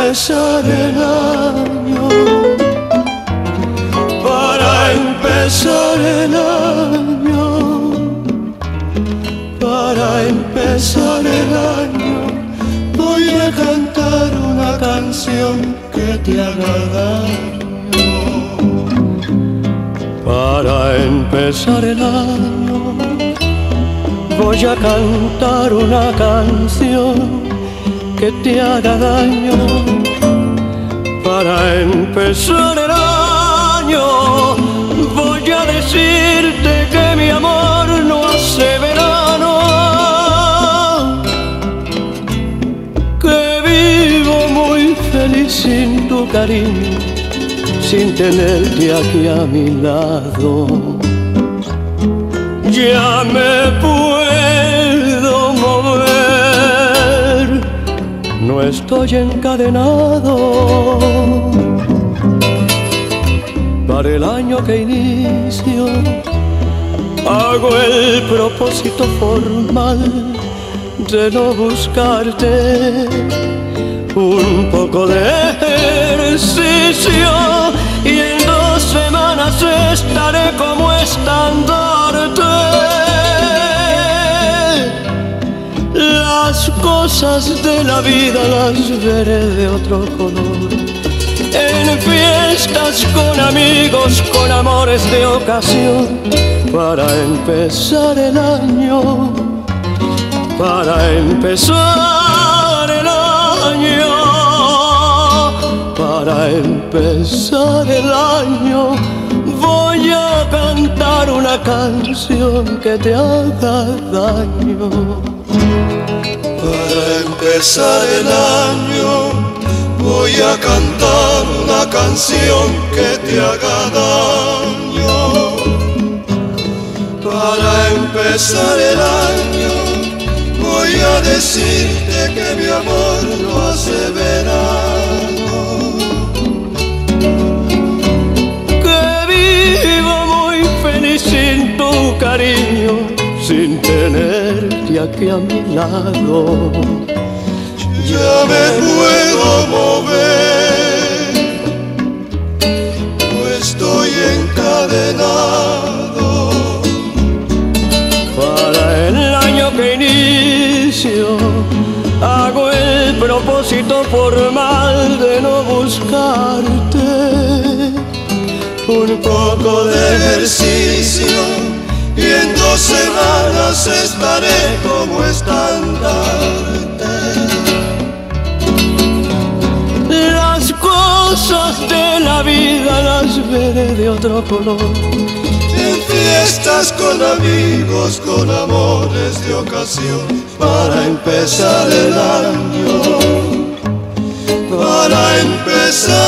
empezar el año, para empezar el año, para empezar el año, voy a cantar una canción que te haga daño. Para empezar el año, voy a cantar una canción que te haga daño para empezar el año. Voy a decirte que mi amor no hace verano, que vivo muy feliz sin tu cariño, sin tenerte aquí a mi lado. Ya me puedo estoy encadenado para el año que inicio. Hago el propósito formal de no buscarte un poco de ejercicio y en dos semanas estaré como estandarte cosas de la vida las veré de otro color. En fiestas con amigos, con amores de ocasión, para empezar el año, para empezar el año, para empezar el año, voy a cantar una canción que te haga daño. Para empezar el año voy a cantar una canción que te haga daño. Para empezar el año voy a decirte que mi amor no hace verano. Tenerte aquí a mi lado. Ya me puedo mover, no estoy encadenado. Para el año que inicio, hago el propósito formal de no buscarte un poco de ejercicio y en dos semanas estaré como estandarte. Las cosas de la vida las veré de otro color. En fiestas con amigos, con amores de ocasión, para empezar el año, para empezar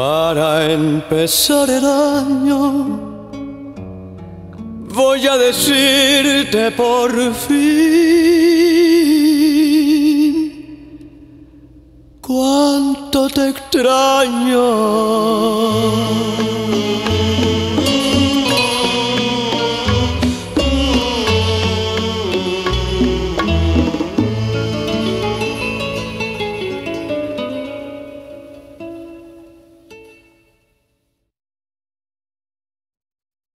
Para empezar el año, voy a decirte por fin cuánto te extraño.